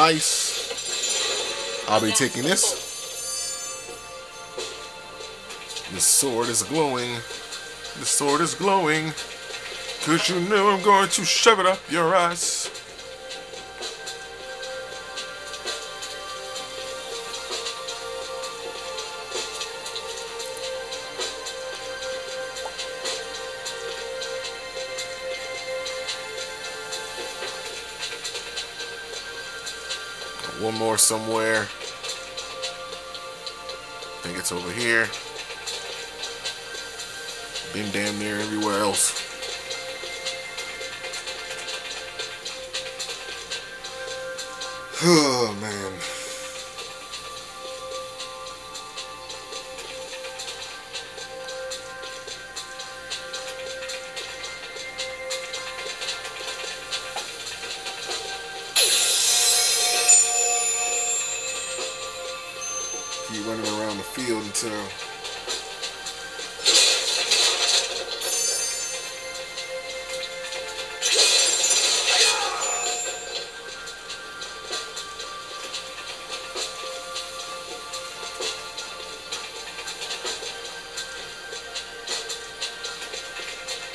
lice. I'll be taking this. The sword is glowing. The sword is glowing. Cause you know I'm going to shove it up your ass. One more somewhere. I think it's over here. Been damn near everywhere else. Oh man. Keep running around the field until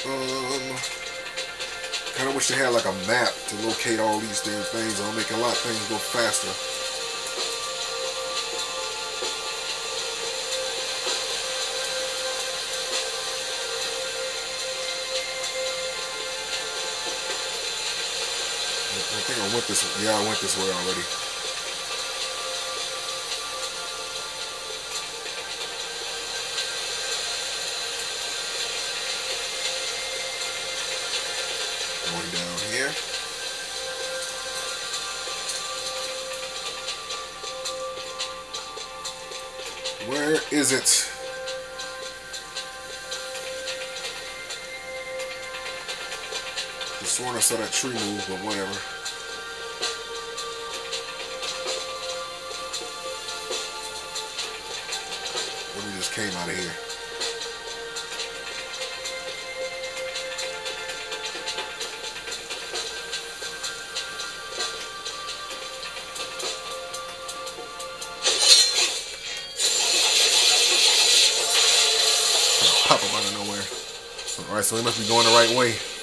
Um, kind of wish they had like a map to locate all these damn things. It'll make a lot of things go faster. I think I went this. way. Yeah, I went this way already. Going down here. Where is it? Sworn I saw that tree move, but whatever. What we just came out of here. pop up out of nowhere. All right, so we must be going the right way.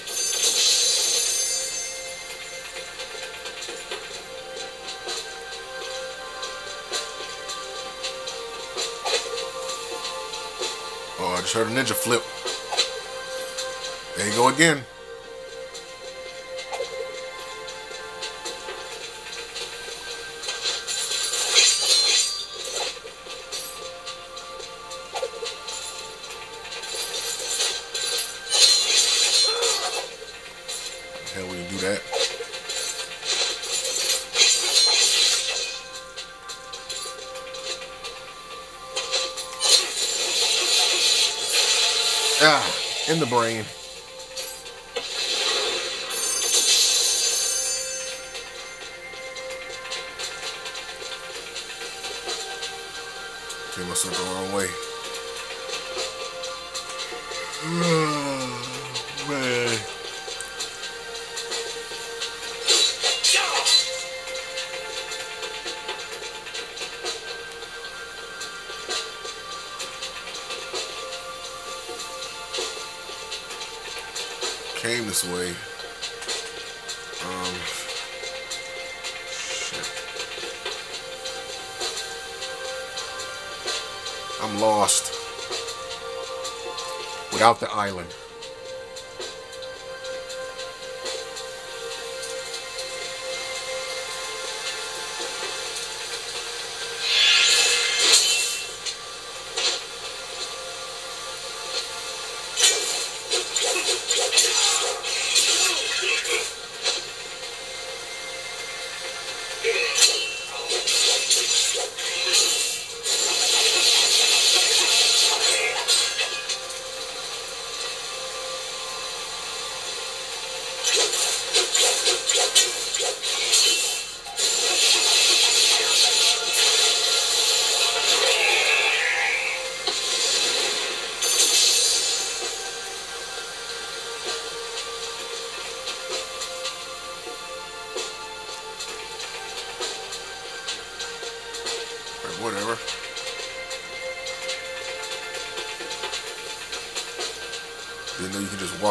A ninja flip. There you go again. Ah, in the brain. Came myself the wrong way. This way. Um, shit. I'm lost without the island.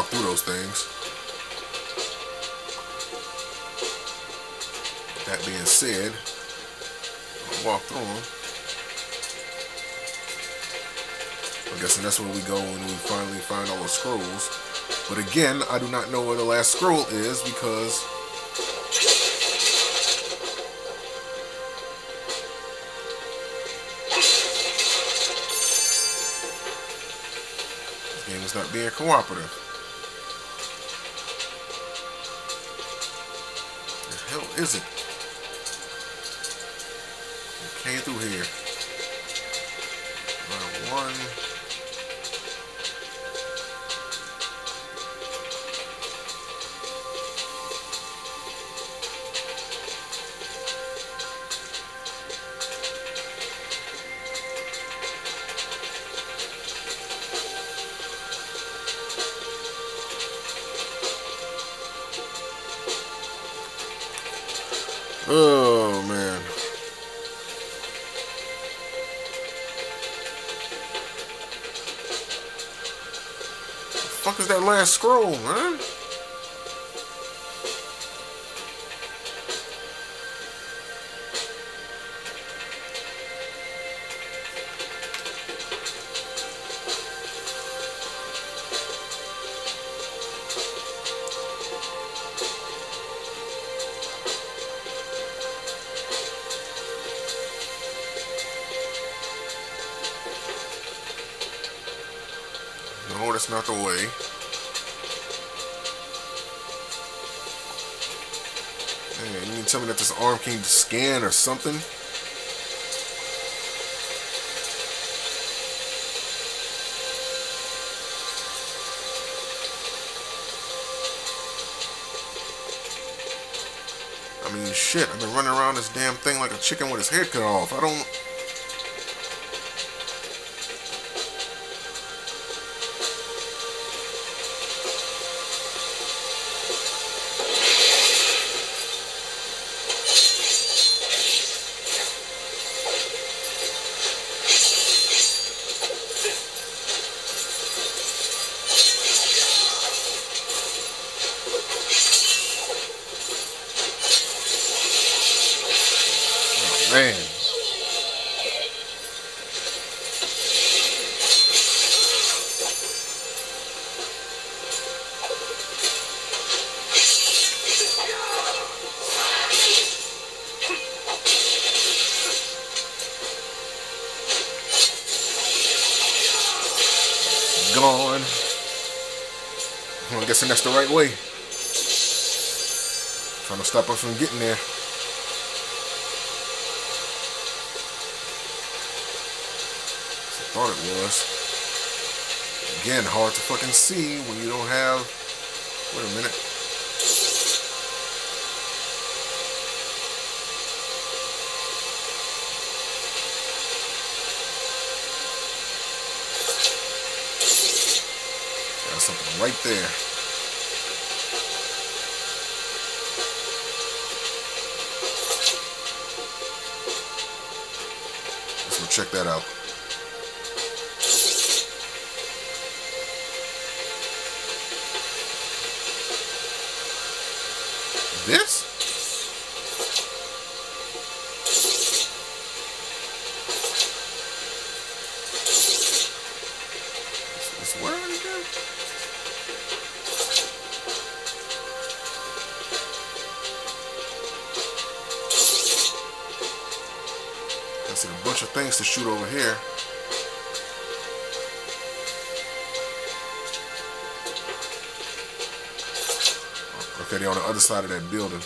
Walk through those things. That being said, walk through them. I'm guessing that's where we go when we finally find all the scrolls. But again, I do not know where the last scroll is because this game is not being cooperative. Hell is it? Came through here. Round one. Oh, man. The fuck is that last scroll, man? No, that's not the way. Man, you mean tell me that this arm can scan or something? I mean, shit, I've been running around this damn thing like a chicken with his head cut off. I don't... Gone. I'm guessing that's the right way. Trying to stop us from getting there. Thought it was. Again, hard to fucking see when you don't have... Wait a minute. Got something right there. Check that out. This? I see a bunch of things to shoot over here. Okay, they're on the other side of that building.